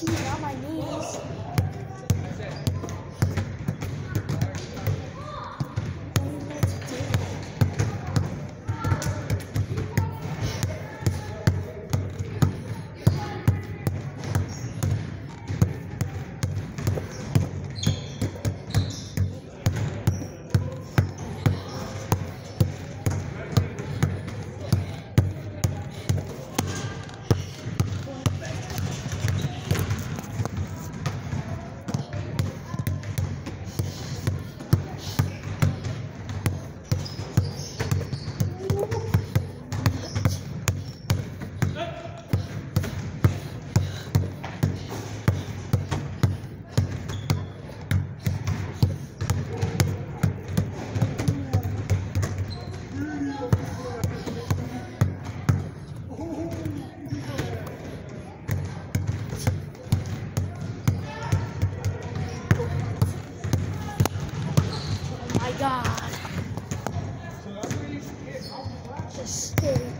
ที่หั god. Just stay.